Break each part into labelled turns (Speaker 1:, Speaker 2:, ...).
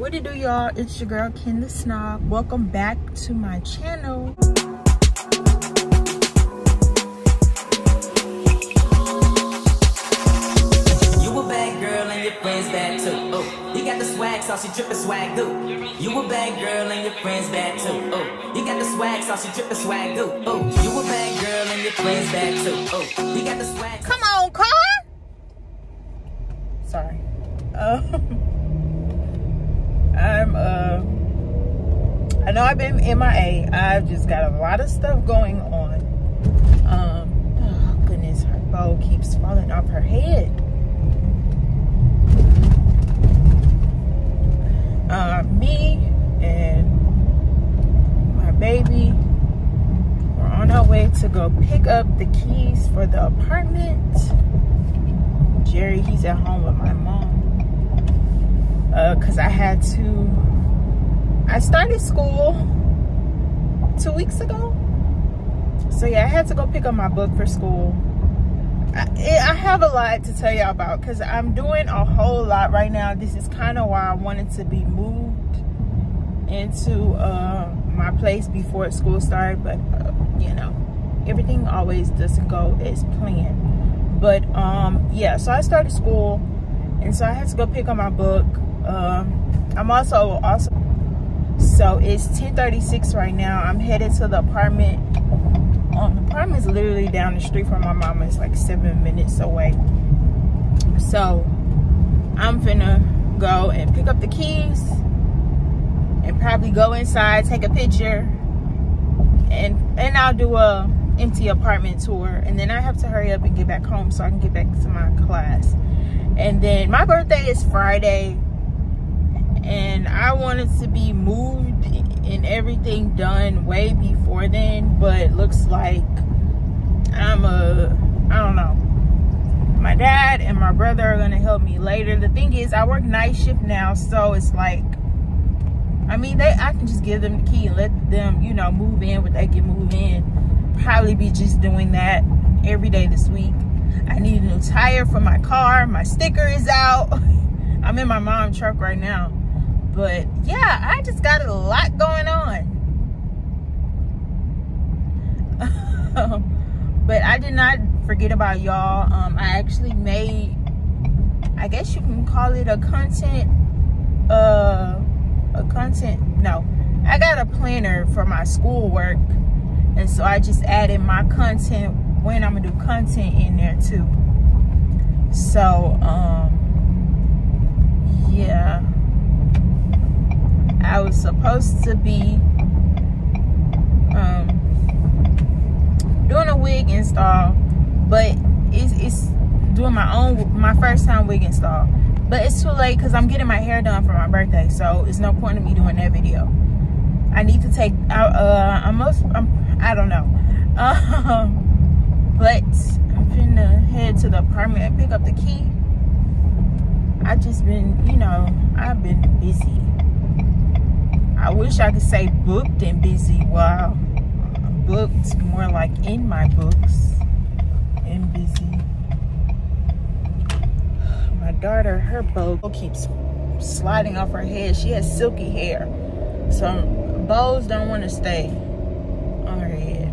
Speaker 1: what it do y'all it's your girl Ken the Snob welcome back to my channel
Speaker 2: You a bad girl and your friends bad too. Oh, you got the swag, so she drippin' swag do. You a bad girl and your friends bad too. Oh, you got the swag, so she drippin' swag do. Oh, you a bad girl and your friends bad too. Oh, you got the swag.
Speaker 1: come on car sorry um, I'm uh I know I've been MIA I've just got a lot of stuff going on um oh goodness her bow keeps falling off her head uh, me and my baby we're on our way to go pick up the keys for the apartment. Jerry, he's at home with my mom. Uh, cause I had to, I started school two weeks ago. So yeah, I had to go pick up my book for school. I, I have a lot to tell y'all about because I'm doing a whole lot right now. This is kind of why I wanted to be moved into uh, my place before school started. But, uh, you know, everything always doesn't go as planned. But, um, yeah, so I started school. And so I had to go pick up my book. Um, I'm also, also, so it's 1036 right now. I'm headed to the apartment um, the apartment's literally down the street from my mama. It's like seven minutes away. So I'm finna go and pick up the keys and probably go inside, take a picture, and and I'll do a empty apartment tour. And then I have to hurry up and get back home so I can get back to my class. And then my birthday is Friday, and I wanted to be moved and everything done way before then, but it looks like I'm a, I don't know. My dad and my brother are gonna help me later. The thing is, I work night shift now, so it's like, I mean, they I can just give them the key and let them, you know, move in when they can move in. Probably be just doing that every day this week. I need a new tire for my car. My sticker is out. I'm in my mom's truck right now. But yeah, I just got a lot going on. but I did not forget about y'all. Um, I actually made, I guess you can call it a content, uh, a content, no. I got a planner for my schoolwork. And so I just added my content when I'm gonna do content in there too. So, um, yeah. I was supposed to be um, doing a wig install, but it's, it's doing my own, my first time wig install. But it's too late because I'm getting my hair done for my birthday, so it's no point in me doing that video. I need to take out, uh, I'm, most, I'm I don't know. Um, but I'm finna head to the apartment and pick up the key. I just been, you know, I've been busy. I wish I could say booked and busy. Wow. Booked more like in my books and busy. My daughter, her bow keeps sliding off her head. She has silky hair. So bows don't want to stay on her head.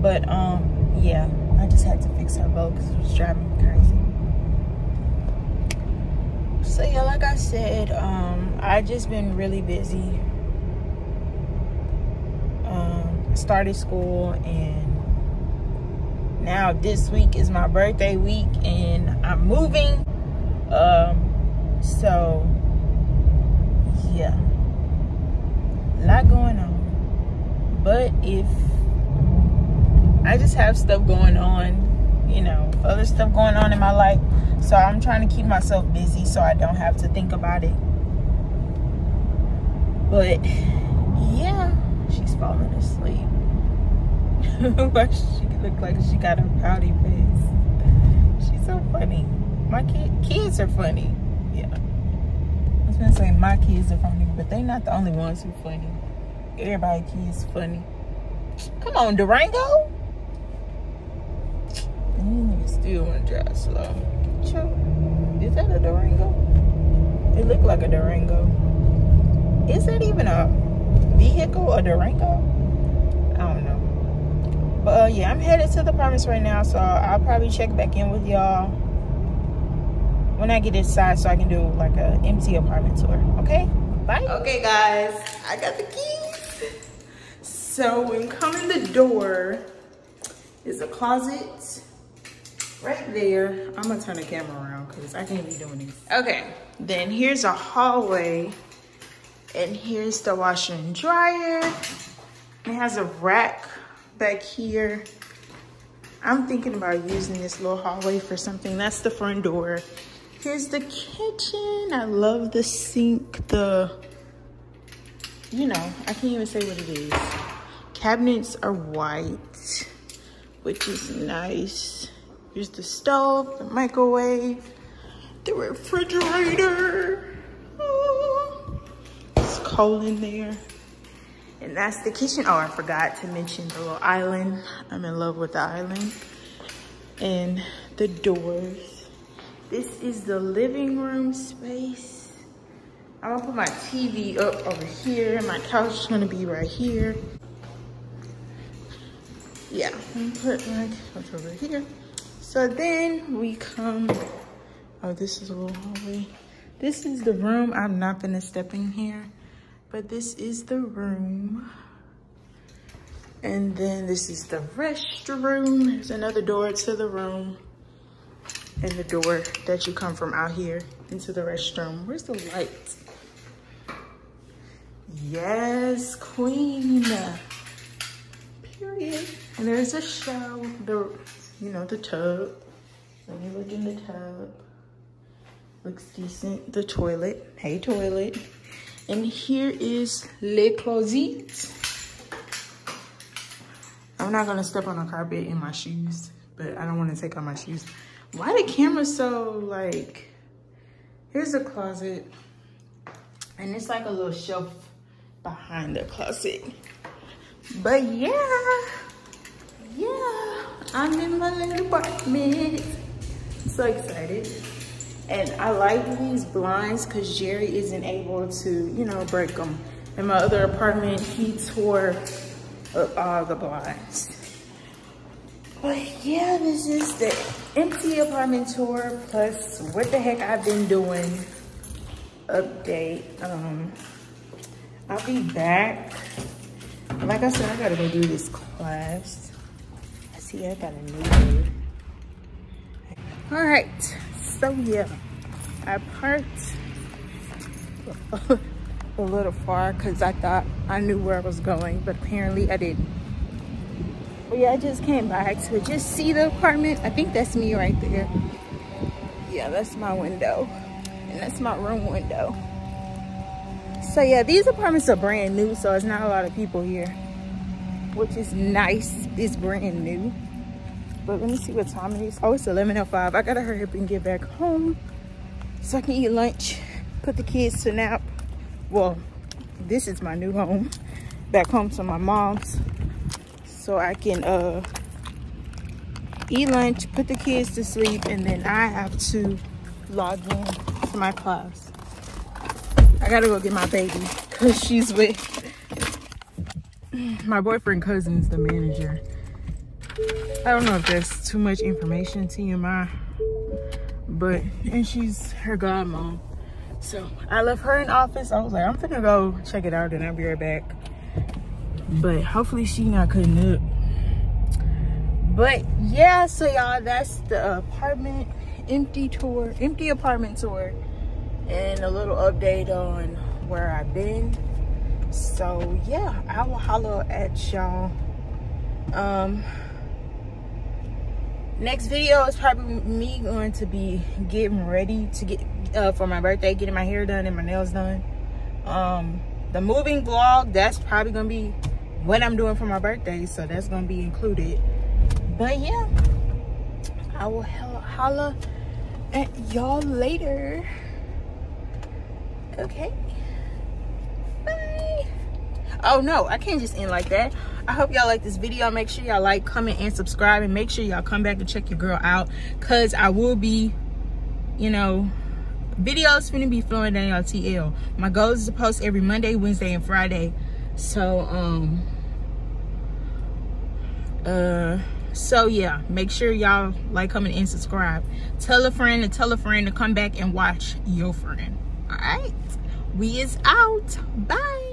Speaker 1: But um, yeah, I just had to fix her bow because it was driving me crazy. So yeah, like I said, um, I just been really busy started school and now this week is my birthday week and I'm moving. Um so yeah. A lot going on. But if I just have stuff going on you know other stuff going on in my life so I'm trying to keep myself busy so I don't have to think about it. But yeah. she look like she got a pouty face. She's so funny. My kid, kids are funny. Yeah. I was gonna say my kids are funny, but they're not the only ones who funny. Everybody kids funny. Come on, Durango. Still want to drive slow. Is that a Durango? It looked like a Durango. is that even a vehicle, a Durango? I don't know. But uh, yeah, I'm headed to the apartments right now, so I'll probably check back in with y'all when I get inside so I can do like a empty apartment tour. Okay, bye. Okay guys, I got the keys. So when coming the door is a closet right there. I'm gonna turn the camera around because I can't be doing this. Okay, then here's a hallway and here's the washer and dryer. It has a rack back here. I'm thinking about using this little hallway for something. That's the front door. Here's the kitchen. I love the sink, the, you know, I can't even say what it is. Cabinets are white, which is nice. Here's the stove, the microwave, the refrigerator. Oh, it's cold in there. And that's the kitchen. Oh, I forgot to mention the little island. I'm in love with the island. And the doors. This is the living room space. I'm gonna put my TV up over here. My couch is gonna be right here. Yeah, I'm gonna put my couch over here. So then we come, oh, this is a little hallway. This is the room. I'm not gonna step in here, but this is the room. And then this is the restroom. There's another door to the room and the door that you come from out here into the restroom. Where's the light? Yes, queen. Period. And there's a shower, the, you know, the tub. Let me look in the tub. Looks decent. The toilet. Hey, toilet. And here is le closet. I'm not gonna step on a carpet in my shoes, but I don't wanna take off my shoes. Why the camera so like, here's a closet and it's like a little shelf behind the closet. But yeah, yeah, I'm in my little apartment. so excited. And I like these blinds because Jerry isn't able to, you know, break them. In my other apartment, he tore up all the blinds. But yeah, this is the empty apartment tour plus what the heck I've been doing update. Um, I'll be back. Like I said, I gotta go do this class. I see I got a new word. All right, so yeah, I parked a little far because I thought I knew where I was going, but apparently I didn't. But yeah, I just came back to just see the apartment. I think that's me right there. Yeah, that's my window. And that's my room window. So yeah, these apartments are brand new, so it's not a lot of people here. Which is nice. It's brand new. But let me see what time it is. Oh, it's 11.05. I gotta hurry up and get back home so I can eat lunch, put the kids to nap. Well, this is my new home. Back home to my mom's so I can uh, eat lunch, put the kids to sleep, and then I have to log in to my class. I gotta go get my baby because she's with my boyfriend cousin's the manager. I don't know if that's too much information to you, ma, but and she's her godmom. So I left her in office. I was like, I'm gonna go check it out and I'll be right back but hopefully she not cutting up but yeah so y'all that's the apartment empty tour empty apartment tour and a little update on where i've been so yeah i will holler at y'all um next video is probably me going to be getting ready to get uh, for my birthday getting my hair done and my nails done um the moving vlog that's probably gonna be what I'm doing for my birthday. So that's going to be included. But yeah, I will holla at y'all later. Okay. Bye. Oh no, I can't just end like that. I hope y'all like this video. Make sure y'all like, comment, and subscribe. And make sure y'all come back and check your girl out. Because I will be, you know, videos finna be flowing down your TL. My goal is to post every Monday, Wednesday, and Friday. So, um, uh, so yeah, make sure y'all like, comment, and subscribe. Tell a friend and tell a friend to come back and watch your friend. All right, we is out. Bye.